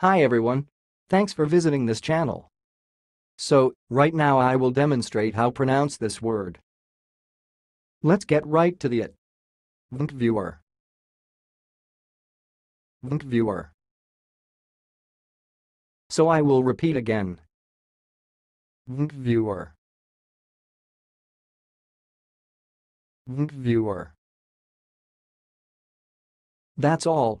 Hi everyone. Thanks for visiting this channel. So, right now I will demonstrate how pronounce this word. Let's get right to the it. Viewer. Viewer. So I will repeat again. Viewer. Viewer. That's all,